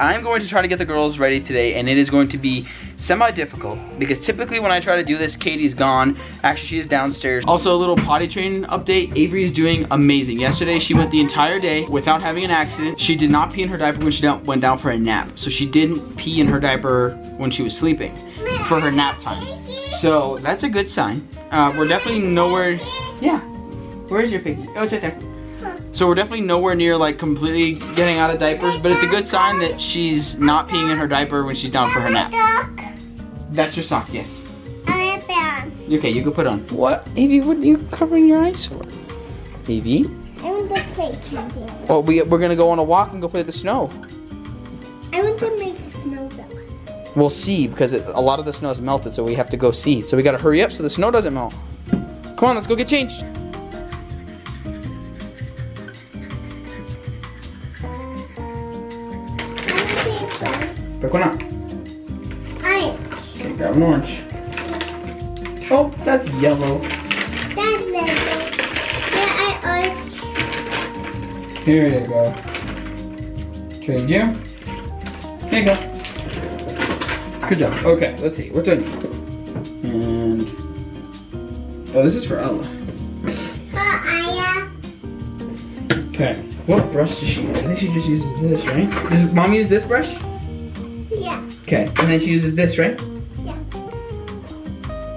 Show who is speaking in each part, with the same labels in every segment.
Speaker 1: I'm going to try to get the girls ready today and it is going to be semi-difficult because typically when I try to do this, Katie's gone. Actually, she is downstairs. Also, a little potty training update. Avrey is doing amazing. Yesterday, she went the entire day without having an accident. She did not pee in her diaper when she went down for a nap. So she didn't pee in her diaper when she was sleeping for her nap time. So that's a good sign. Uh, we're definitely nowhere, yeah. Where's your piggy? Oh, it's right there. So we're definitely nowhere near like completely getting out of diapers, but it's a good sign that she's not peeing in her diaper when she's down for her nap. That's your sock, yes. Okay, you can put on. What? Evie, what are you covering your eyes for? Evie?
Speaker 2: I want to play candy.
Speaker 1: Well, we, we're gonna go on a walk and go play the snow.
Speaker 2: I want to make snowball.
Speaker 1: We'll see, because it, a lot of the snow is melted, so we have to go see. So we gotta hurry up so the snow doesn't melt. Come on, let's go get changed. Pick one up.
Speaker 2: Orange.
Speaker 1: An orange. Oh, that's yellow.
Speaker 2: That's little. Yeah, I orange.
Speaker 1: Here you go. Trade you. Here you go. Good job. Okay, let's see. What's on you? And oh, this is for Ella.
Speaker 2: For Aya.
Speaker 1: Okay. What brush does she use? I think she just uses this, right? Does mom use this brush? Okay. And then she uses this, right?
Speaker 2: Yeah.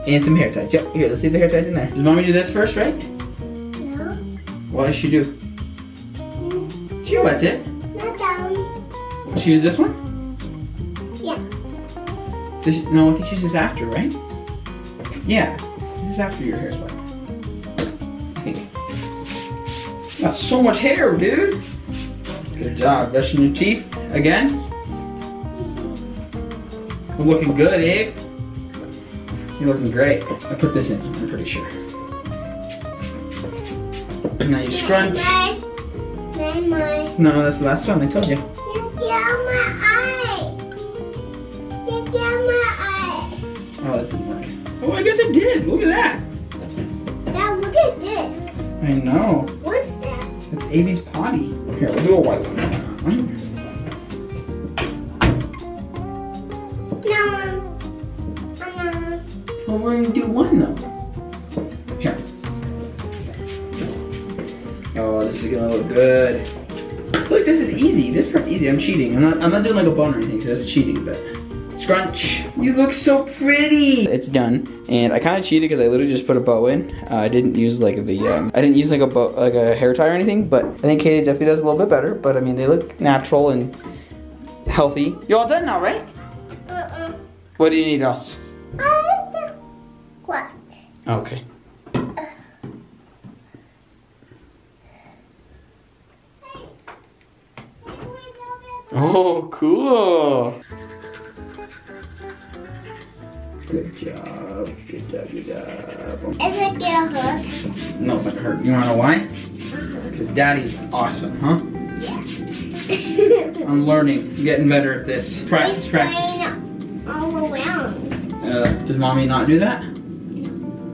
Speaker 1: And some hair ties. Yep. Here, let's leave the hair ties in there. Does mommy do this first, right?
Speaker 2: No.
Speaker 1: What does she do? She wets it.
Speaker 2: Not down.
Speaker 1: She use this one?
Speaker 2: Yeah.
Speaker 1: Does she, no, I think she uses after, right? Yeah. This is after your hair's wet. I think. That's so much hair, dude. Good job. Brushing your teeth again. I'm looking good, Abe. You're looking great. I put this in, I'm pretty sure. Now you scrunch.
Speaker 2: My, my, my.
Speaker 1: No, that's the last one, I told you.
Speaker 2: You get my eye. You get my eye.
Speaker 1: Oh, that didn't work. Oh, I guess it did. Look at that.
Speaker 2: Now look at this.
Speaker 1: I know.
Speaker 2: What's that?
Speaker 1: It's Amy's potty. Here, we'll do a white one. We're gonna do one though. Here. Oh, this is gonna look good. Look, this is easy. This part's easy. I'm cheating. I'm not. I'm not doing like a bun or anything. So that's cheating. But scrunch. You look so pretty. It's done, and I kind of cheated because I literally just put a bow in. Uh, I didn't use like the. Um, I didn't use like a bow, like a hair tie or anything. But I think Katie definitely does a little bit better. But I mean, they look natural and healthy. You all done now, right?
Speaker 2: Uh-uh.
Speaker 1: What do you need else?
Speaker 2: I What?
Speaker 1: Okay. Oh, cool. Good job. Good job. Good job.
Speaker 2: Is it get hurt?
Speaker 1: No, it's not gonna hurt. You wanna know why? Because daddy's awesome, huh? I'm learning, I'm getting better at this. Practice,
Speaker 2: It's
Speaker 1: practice.
Speaker 2: all around.
Speaker 1: Uh, does mommy not do that?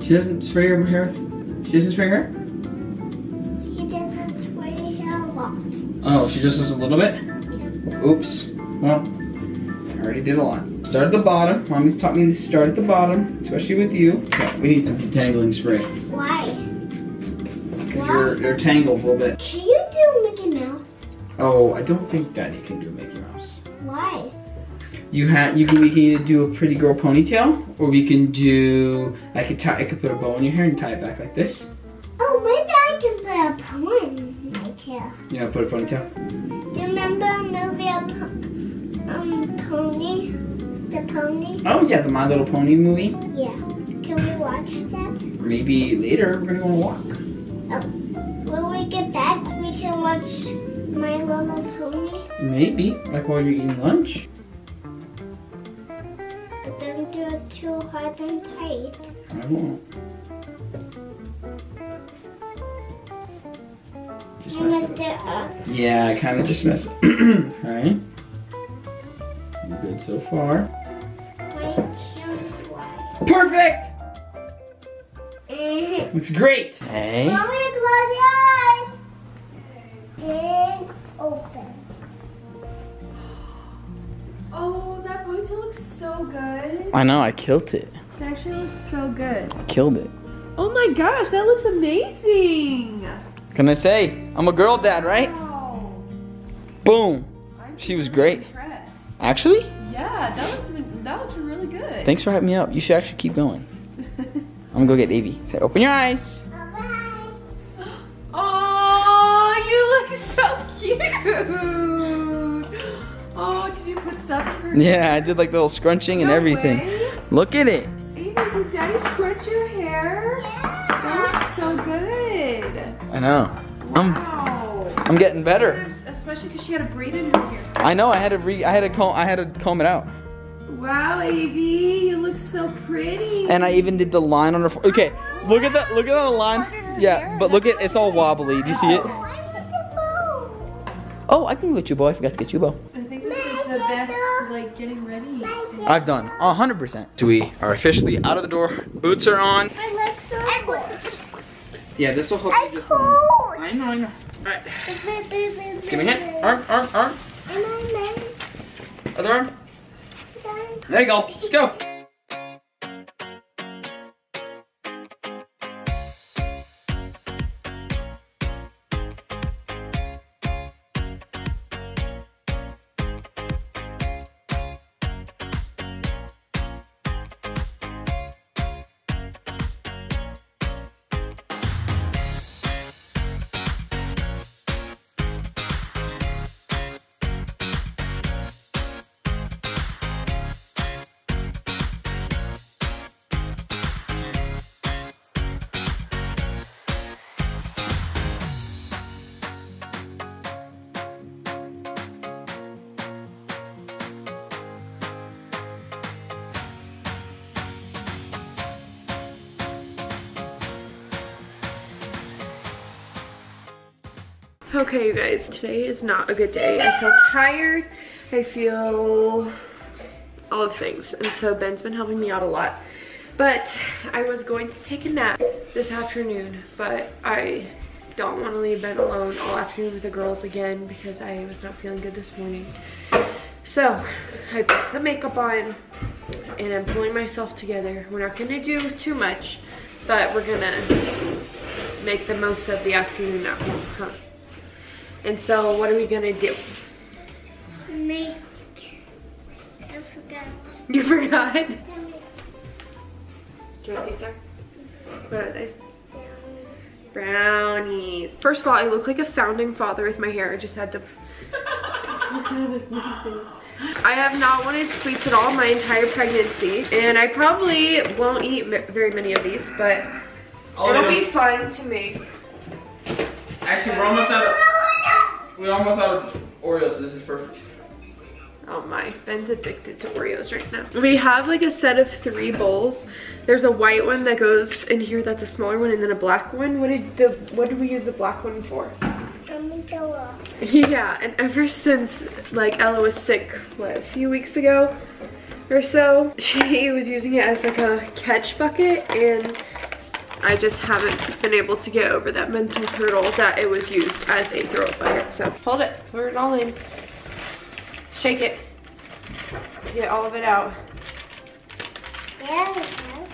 Speaker 1: She doesn't spray her hair? She doesn't spray her?
Speaker 2: He doesn't spray hair a lot.
Speaker 1: Oh, she just does a little bit? Oops. Well, I already did a lot. Start at the bottom. Mommy's taught me to start at the bottom, especially with you. We need some detangling spray.
Speaker 2: Why?
Speaker 1: Because you're, you're tangled a little bit.
Speaker 2: Can you do Mickey Mouse?
Speaker 1: Oh, I don't think Daddy can do Mickey Mouse.
Speaker 2: Why?
Speaker 1: You had you can we can either do a pretty girl ponytail, or we can do I could tie I could put a bow in your hair and tie it back like this.
Speaker 2: Oh, maybe I can put a poem in my hair.
Speaker 1: Yeah, put a ponytail.
Speaker 2: Do you remember a movie po- um, Pony? The Pony?
Speaker 1: Oh yeah, the My Little Pony movie.
Speaker 2: Yeah. Can we watch that?
Speaker 1: Maybe later we're gonna go on a walk.
Speaker 2: When we get back, we can watch My Little Pony.
Speaker 1: Maybe like while you're eating lunch.
Speaker 2: tight.
Speaker 1: I won't. Just mess
Speaker 2: messed
Speaker 1: it up. Yeah, I kind of just messed All right. You're good so far. Perfect! Looks great. Hey.
Speaker 2: Mommy, close your eyes. Open.
Speaker 3: Oh, that ponytail looks so good.
Speaker 1: I know, I killed it.
Speaker 3: Actually looks so good.
Speaker 1: I Killed it.
Speaker 3: Oh my gosh, that looks amazing.
Speaker 1: Can I say? I'm a girl dad, right?
Speaker 3: Wow.
Speaker 1: Boom.
Speaker 3: I'm
Speaker 1: She was
Speaker 3: really
Speaker 1: great.
Speaker 3: Impressed.
Speaker 1: Actually?
Speaker 3: Yeah, that looks that looks really good.
Speaker 1: Thanks for hyping me up. You should actually keep going. I'm gonna go get Davy. Say, open your eyes.
Speaker 3: Oh, you look so cute. Oh, did you put stuff in her?
Speaker 1: Yeah, I did like the little scrunching and everything.
Speaker 3: way.
Speaker 1: Look at it. I know. I'm I'm getting better.
Speaker 3: Especially because she had a braid in her hair.
Speaker 1: I know. I had to re. I had to comb. I had to comb it out.
Speaker 3: Wow, Avy, you look so pretty.
Speaker 1: And I even did the line on her. fo- Okay, look at that. Look at that line.
Speaker 3: Part in her
Speaker 1: Yeah,
Speaker 3: hair,
Speaker 1: but look
Speaker 3: that's
Speaker 1: at it's all wobbly. Do you see it?
Speaker 2: I want the bow.
Speaker 1: Oh, I can get you, boy. I forgot to get you, bow.
Speaker 3: I think this is the best, like, getting ready.
Speaker 1: I've done hundred percent. So we are officially out of the door. Boots are on.
Speaker 2: I look so cool.
Speaker 1: Yeah, this will help
Speaker 2: I'm cold.
Speaker 1: I know. I know. All right. Give me a hand. Arm, arm, arm.
Speaker 2: I'm on man.
Speaker 1: Other arm. There you go. Let's go.
Speaker 3: Okay, you guys, today is not a good day. I feel tired. I feel all the things. And so Ben's been helping me out a lot. But I was going to take a nap this afternoon, but I don't want to leave Ben alone all afternoon with the girls again because I was not feeling good this morning. So I put some makeup on and I'm pulling myself together. We're not gonna do too much, but we're gonna make the most of the afternoon at home, huh? And so what are we gonna do?
Speaker 2: Make. I forgot.
Speaker 3: You forgot? Do you know what these are? What are they? Brownies. First of all, I look like a founding father with my hair. I just had to. I have not wanted sweets at all my entire pregnancy, and I probably won't eat very many of these, but oh, it'll be fun to make.
Speaker 1: Actually, we're almost out. Of, we're almost out of Oreos, so this is perfect.
Speaker 3: Oh my, Ben's addicted to Oreos right now. We have like a set of three bowls. There's a white one that goes in here that's a smaller one and then a black one. What did the what did we use the black one for?
Speaker 2: I'm go up.
Speaker 3: Yeah, and ever since like Ella was sick, what, a few weeks ago or so, she was using it as like a catch bucket and I just haven't been able to get over that mental hurdle that it was used as a throw up bucket. So hold it, put it all in. Shake it to get all of it out.
Speaker 2: There we go.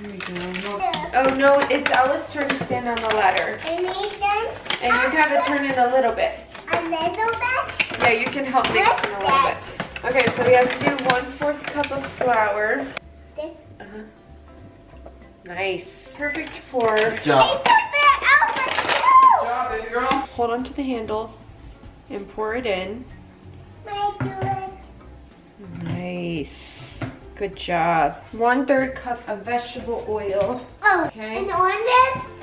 Speaker 3: There we go. Oh no, it's Ella's turn to stand on the ladder. And you have to turn it a little bit.
Speaker 2: a little bit.
Speaker 3: Yeah, you can help mix it a little bit. Okay, so we have to do one fourth cup of flour.
Speaker 2: This.
Speaker 3: Nice. Perfect pour.
Speaker 2: Take
Speaker 1: Job.
Speaker 2: the bear out my too.
Speaker 1: job, baby girl.
Speaker 3: Hold on to the handle and pour it in.
Speaker 2: Might do it.
Speaker 3: Nice. Good job. One third cup of vegetable oil.
Speaker 2: Oh,
Speaker 3: Okay.
Speaker 2: and oranges?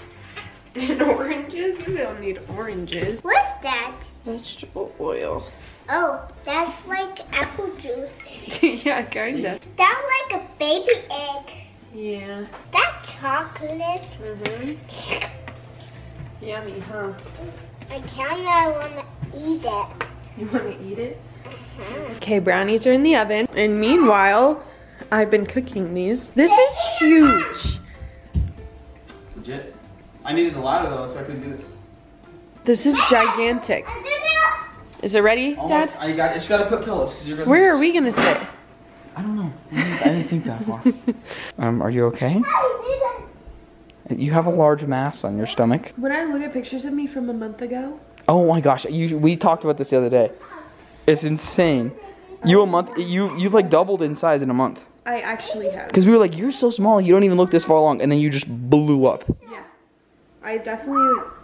Speaker 3: And oranges? We don't need oranges.
Speaker 2: What's that?
Speaker 3: Vegetable oil.
Speaker 2: Oh, that's like apple juice.
Speaker 3: yeah, kinda.
Speaker 2: That's like a baby egg.
Speaker 3: Yeah.
Speaker 2: That chocolate.
Speaker 3: Mm-hmm. Yummy, huh?
Speaker 2: I kinda wanna eat it.
Speaker 3: You wanna eat it?
Speaker 2: Uh-huh.
Speaker 3: Okay, brownies are in the oven. And meanwhile, I've been cooking these. This is huge.
Speaker 1: Legit. I needed the ladder though, so I couldn't do this.
Speaker 3: This is gigantic.
Speaker 2: I did it.
Speaker 3: Is it ready,
Speaker 1: Almost.
Speaker 3: Dad?
Speaker 1: I got. I just gotta put pillows because you're gonna.
Speaker 3: Where are we gonna sit?
Speaker 1: I don't know. I didn't, think that far. um, are you okay? You have a large mass on your stomach.
Speaker 3: When I look at pictures of me from a month ago,
Speaker 1: Oh my gosh, you, we talked about this the other day. It's insane. You a month, you you've like doubled in size in a month.
Speaker 3: I actually have.
Speaker 1: Because we were like, you're so small, you don't even look this far along, and then you just blew up.
Speaker 3: Yeah. I definitely doubled in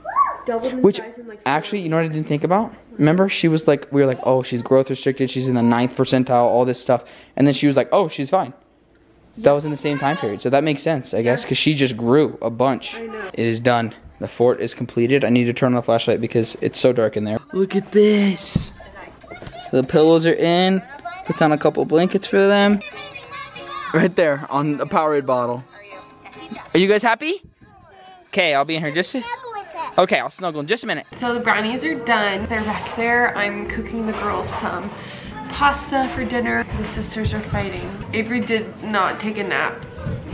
Speaker 1: Which
Speaker 3: like
Speaker 1: actually, you know what I didn't think about? Remember, she was like, we were like, oh, she's growth restricted, she's in the ninth percentile, all this stuff, and then she was like, oh, she's fine. That was in the same time period, so that makes sense, I guess, because she just grew a bunch.
Speaker 3: I know.
Speaker 1: It is done. The fort is completed. I need to turn on the flashlight because it's so dark in there. Look at this. The pillows are in. Put down a couple blankets for them. Right there on the Powerade bottle. Are you guys happy? Okay, I'll be in here just a, Okay, I'll snuggle in just a minute.
Speaker 3: So the brownies are done. They're back there. I'm cooking the girls some pasta for dinner. The sisters are fighting. Avrey did not take a nap,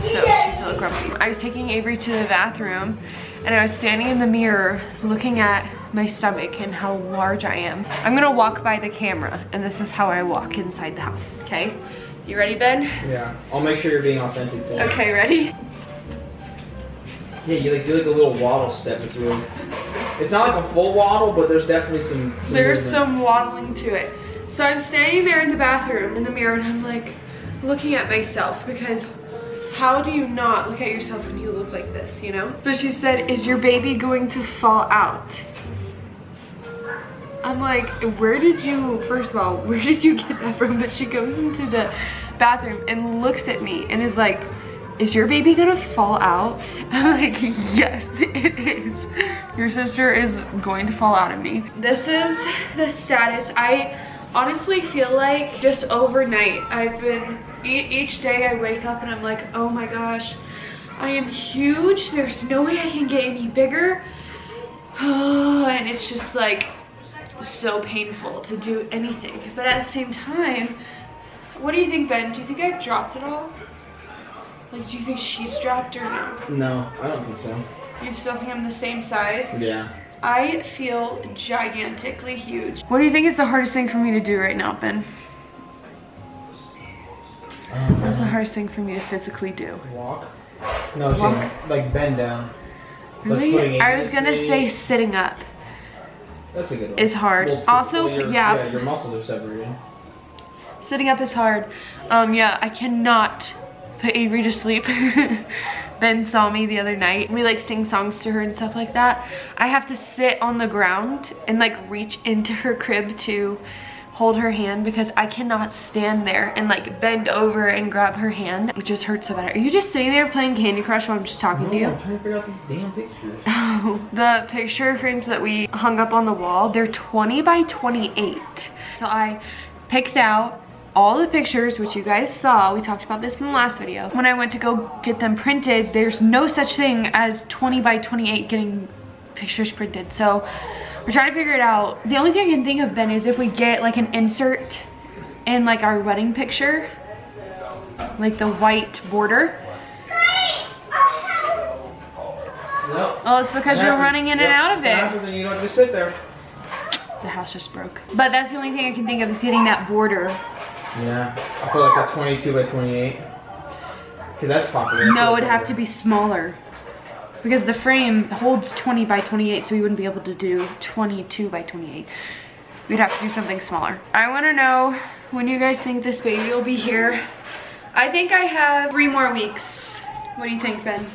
Speaker 3: so she's a little grumpy. I was taking Avrey to the bathroom and I was standing in the mirror looking at my stomach and how large I am. I'm gonna walk by the camera and this is how I walk inside the house, okay? You ready, Ben?
Speaker 1: Yeah, I'll make sure you're being authentic today.
Speaker 3: Okay, ready?
Speaker 1: Yeah, you like do like a little waddle step. It's really. It's not like a full waddle, but there's definitely some. some
Speaker 3: There's
Speaker 1: movement.
Speaker 3: some waddling to it. So I'm standing there in the bathroom in the mirror and I'm like looking at myself because how do you not look at yourself when you look like this, you know? But she said, is your baby going to fall out? I'm like, where did you, first of all, where did you get that from? But she comes into the bathroom and looks at me and is like, is your baby gonna fall out? I'm like, yes, it is. Your sister is going to fall out of me. This is the status. I honestly feel like just overnight, I've been, e each day I wake up and I'm like, oh my gosh, I am huge. There's no way I can get any bigger. and it's just like so painful to do anything. But at the same time, what do you think, Ben? Do you think I've dropped it all? Like, do you think she's dropped or no?
Speaker 1: No, I don't think so.
Speaker 3: You still think I'm the same size?
Speaker 1: Yeah.
Speaker 3: I feel gigantically huge. What do you think is the hardest thing for me to do right now, Ben? What's the hardest thing for me to physically do?
Speaker 1: Walk. No,
Speaker 3: Walk.
Speaker 1: Like bend down.
Speaker 3: Really?
Speaker 1: putting
Speaker 3: I was gonna
Speaker 1: sleeve.
Speaker 3: say sitting up.
Speaker 1: That's a good one.
Speaker 3: is hard.
Speaker 1: Well,
Speaker 3: Also,
Speaker 1: well, your-
Speaker 3: yeah.
Speaker 1: your muscles are separated.
Speaker 3: Sitting up is hard. Um, yeah, I cannot put Avrey to sleep. ben saw me the other night. We like sing songs to her and stuff like that. I have to sit on the ground and like reach into her crib to hold her hand because I cannot stand there and like bend over and grab her hand. It just hurts so bad. Are you just sitting there playing Candy Crush while I'm just talking to you?
Speaker 1: I'm trying to figure out these damn pictures.
Speaker 3: the picture frames that we hung up on the wall, they're 20 by 28. So I picked out all the pictures, which you guys saw. We talked about this in the last video. When I went to go get them printed, there's no such thing as 20 by 28 getting pictures printed. So we're trying to figure it out. The only thing I can think of, Ben, is if we get like an insert in like our wedding picture, like the white border.
Speaker 1: No.
Speaker 3: Well, it's because you're running in and out of it.
Speaker 1: happens and you don't just sit there.
Speaker 3: The house just broke. But that's the only thing I can think of is getting that border.
Speaker 1: Yeah. I feel like a 22 by 28. Because that's popular.
Speaker 3: No, it'd have to be smaller. Because the frame holds 20 by 28, so we wouldn't be able to do 22 by 28. We'd have to do something smaller. I wanna know when you guys think this baby will be here. I think I have three more weeks. What do you think, Ben?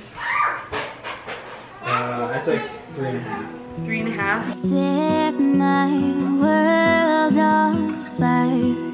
Speaker 1: Uh, that's like three and a half.
Speaker 3: Three and a half?
Speaker 4: Set my world on fire.